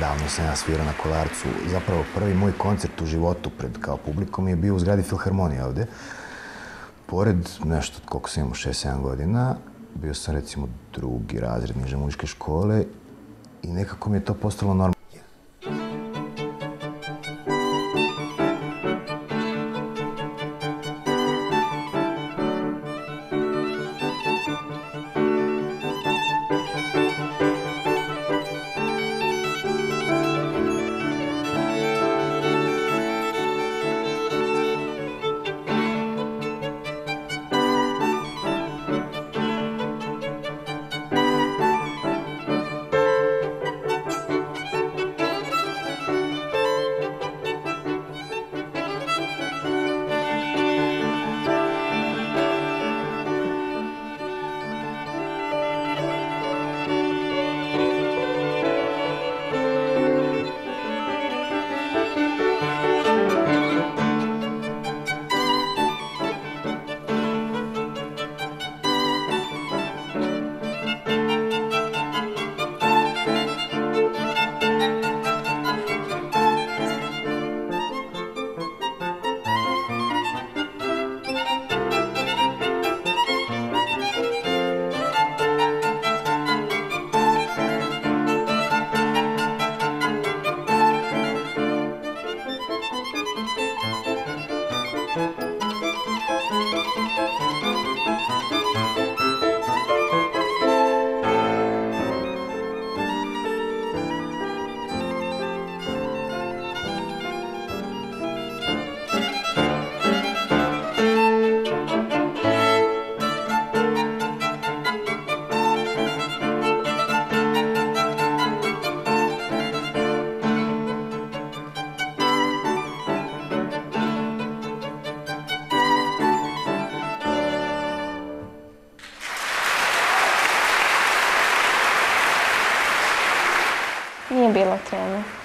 davno sam ja svirao na Kolarcu. Zapravo prvi moj koncert u životu pred kao publikom je bio u zgradi Filharmonije ovde. Pored nešto, koliko sam imao, 6-7 godina, bio sam recimo drugi razred niže muzičke škole i nekako mi je to postalo normalno. Música Nije bilo treme.